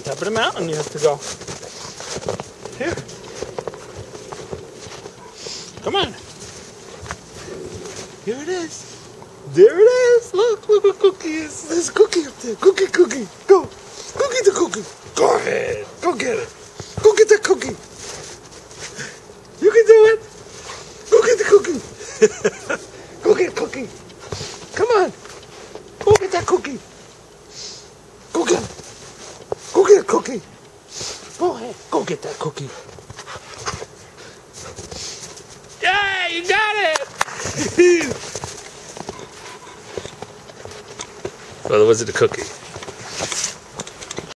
top of the mountain you have to go. Here. Come on. Here it is. There it is. Look, look what Cookie is. There's Cookie up there. Cookie, Cookie. Go. Get the cookie. Go ahead. Go get it. Go get the cookie. You can do it. Go get the cookie. Go get Cookie. Come on. Go get that cookie. Go get it. Go get a cookie. Go ahead. Go get that cookie. Yeah, you got it. well, was it a cookie?